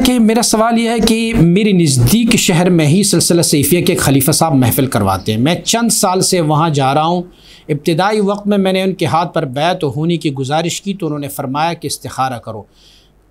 कि मेरा सवाल यह है कि मेरे नज़दीक शहर में ही सिलसिला सैफिया के खलीफा साहब महफिल करवाते हैं। मैं चंद साल से वहाँ जा रहा हूँ। इब्तदाई वक्त में मैंने उनके हाथ पर बैत होने की गुजारिश की तो उन्होंने फरमाया कि इस्तारा करो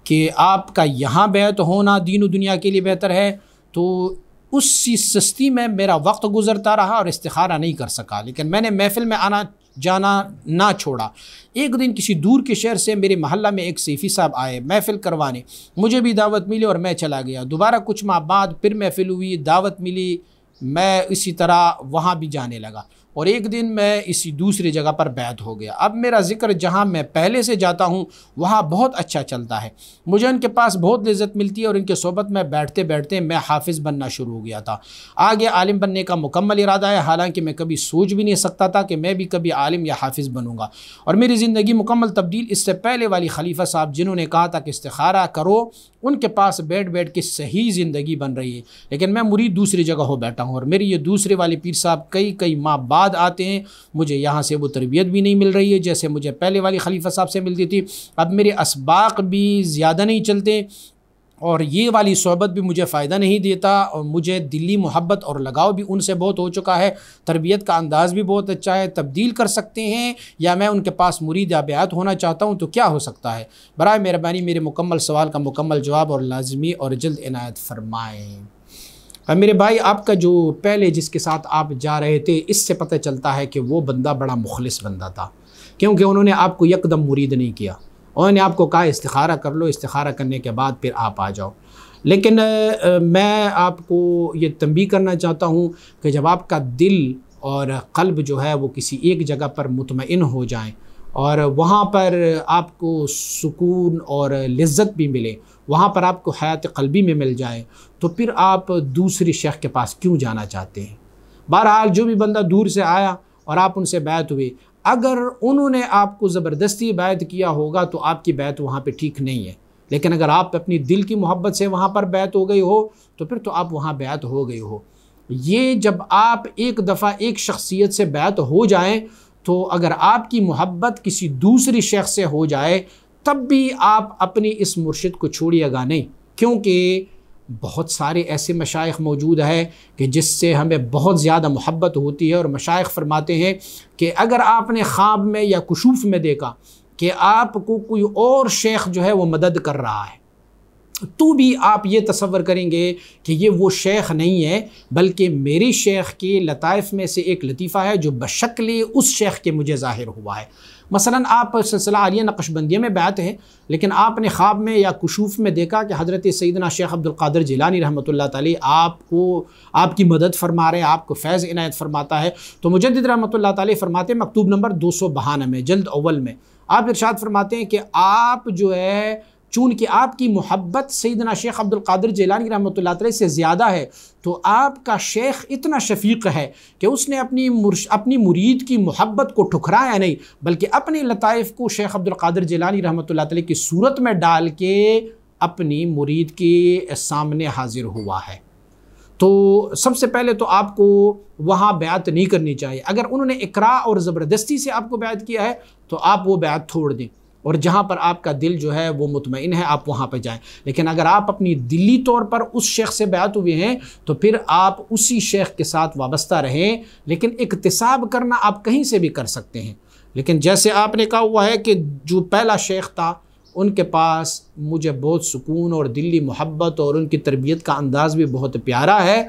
कि आपका यहाँ बैत होना दीन दुनिया के लिए बेहतर है। तो उसी सस्ती में मेरा वक्त गुजरता रहा और इस्तारा नहीं कर सका। लेकिन मैंने महफिल में आना जाना ना छोड़ा। एक दिन किसी दूर के शहर से मेरे मोहल्ला में एक सेफी साहब आए, महफिल करवाने। मुझे भी दावत मिली और मैं चला गया। दोबारा कुछ माह बाद फिर महफिल हुई, दावत मिली, मैं इसी तरह वहाँ भी जाने लगा। और एक दिन मैं इसी दूसरी जगह पर बैद हो गया। अब मेरा ज़िक्र जहाँ मैं पहले से जाता हूँ, वहाँ बहुत अच्छा चलता है। मुझे उनके पास बहुत लज्जत मिलती है और इनके सोबत में बैठते बैठते मैं हाफिज़ बनना शुरू हो गया था। आगे आलिम बनने का मुकम्मल इरादा है, हालाँकि मैं कभी सोच भी नहीं सकता था कि मैं भी कभी आलिम या हाफिज़ बनूँगा। और मेरी ज़िंदगी मुकम्मल तब्दील इससे पहले वाली खलीफा साहब, जिन्होंने कहा था कि इस्तारा करो उनके पास बैठ बैठ के सही ज़िंदगी बन रही है। लेकिन मैं मुरीद दूसरी जगह हो बैठा हूँ और मेरी ये दूसरे वाले पीर साहब कई कई माह बाद आते हैं। मुझे यहाँ से वो तरबियत भी नहीं मिल रही है, जैसे मुझे पहले वाली खलीफा साहब से मिलती थी। अब मेरे इसबाक भी ज़्यादा नहीं चलते। और ये वाली सोहबत भी मुझे फ़ायदा नहीं देता और मुझे दिल्ली मोहब्बत और लगाव भी उनसे बहुत हो चुका है। तरबियत का अंदाज़ भी बहुत अच्छा है। तब्दील कर सकते हैं या मैं उनके पास मुरीद या होना चाहता हूँ तो क्या हो सकता है? बर मेहरबानी मेरे मुकम्मल सवाल का मुकम्मल जवाब और लाजमी और जल्द इनायत फरमाएँ। मेरे भाई, आपका जो पहले जिसके साथ आप जा रहे थे, इससे पता चलता है कि वो बंदा बड़ा मुखलिस बंदा था, क्योंकि उन्होंने आपको यकदम मुरीद नहीं किया। उन्होंने आपको कहा इस्तारा कर लो इस्तारा करने के बाद फिर आप आ जाओ। लेकिन मैं आपको ये तंबी करना चाहता हूँ कि जब आपका दिल और कल्ब जो है, वो किसी एक जगह पर मुतमिन हो जाए और वहाँ पर आपको सुकून और लज्जत भी मिले, वहाँ पर आपको हयात कलबी में मिल जाए तो फिर आप दूसरी शेख के पास क्यों जाना चाहते हैं? बहरहाल, जो भी बंदा दूर से आया और आप उनसे बैत हुए अगर उन्होंने आपको ज़बरदस्ती बैत किया होगा तो आपकी बैत वहाँ पर ठीक नहीं है। लेकिन अगर आप अपनी दिल की मोहब्बत से वहाँ पर बैत हो गई हो तो फिर तो आप वहाँ बैत हो गई हो। ये जब आप एक दफ़ा एक शख्सियत से बैत हो जाएँ तो अगर आपकी मोहब्बत किसी दूसरी शख्स से हो जाए, तब भी आप अपनी इस मुर्शिद को छोड़िएगा नहीं। क्योंकि बहुत सारे ऐसे मशाइ मौजूद है कि जिससे हमें बहुत ज़्यादा मोहब्बत होती है और मशाइ फरमाते हैं कि अगर आपने ख्वाब में या कुशूफ़ में देखा कि आपको कोई और शेख जो है वो मदद कर रहा है। तो भी आप ये तस्वर करेंगे कि ये वो शेख नहीं है, बल्कि मेरी शेख के लताइफ में से एक लतीफ़ा है जो बशक्ल उस शेख के मुझे ज़ाहिर हुआ है। मसलन आप सिलसिला आलिया नकशबंदिया में बैत हैं, लेकिन आपने ख्वाब में या कुशूफ़ में देखा कि हज़रत सईदना शेख अब्दुल्कादर जिलानी रहमत ताली आपको, आपकी मदद फरमा रहे हैं आपको फैज़ इनायत फरमाता है तो मुजद रहमत ताली फरमाते मकतूब नंबर दो सौ बहाना में जल्द अव्वल में। आप इरशाद फरमाते हैं कि आप जो है चूँकि आपकी मोहब्बत सईदना शेख अब्दुल कादिर जेलानी रहमत से ज़्यादा है तो आपका शेख इतना शफीक है कि उसने अपनी अपनी मुरीद की मोहब्बत को ठुकराया नहीं, बल्कि अपने लताइफ को शेख अब्दुल कादिर जेलानी रहमत की सूरत में डाल के अपनी मुरीद के सामने हाजिर हुआ है। तो सबसे पहले तो आपको वहाँ ब्यात नहीं करनी चाहिए। अगर उन्होंने इकरा और ज़बरदस्ती से आपको ब्यात किया है तो आप वो ब्यात छोड़ दें। और जहाँ पर आपका दिल जो है वो मुतमिन है, आप वहाँ पर जाएँ। लेकिन अगर आप अपनी दिली तौर पर उस शेख से बैत हुए हैं तो फिर आप उसी शेख के साथ वाबस्ता रहें, लेकिन इकतसाब करना आप कहीं से भी कर सकते हैं। लेकिन जैसे आपने कहा हुआ है कि जो पहला शेख था, उनके पास मुझे बहुत सुकून और दिली मोहब्बत और उनकी तरबियत का अंदाज़ भी बहुत प्यारा है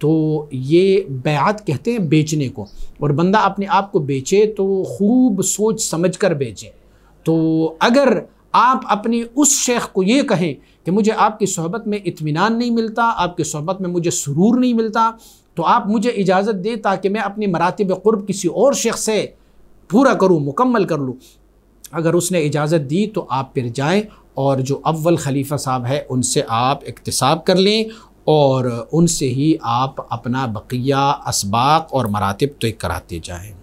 तो ये बैत कहते हैं बेचने को। और बंदा अपने आप को बेचे तो खूब सोच समझ कर बेचे। तो अगर आप अपनी उस शेख को ये कहें कि मुझे आपकी सोहबत में इत्मीनान नहीं मिलता, आपकी सोहबत में मुझे सुरूर नहीं मिलता तो आप मुझे इजाज़त दें ताकि मैं अपनी मरातब क़ुर्ब किसी और शेख से पूरा करूँ, मुकम्मल कर लूँ। अगर उसने इजाज़त दी तो आप फिर जाएँ और जो अव्वल खलीफा साहब है, उनसे आप इकतसाब कर लें और उनसे ही आप अपना बकिया इसबाक और मरातब तय कराते जाएँ।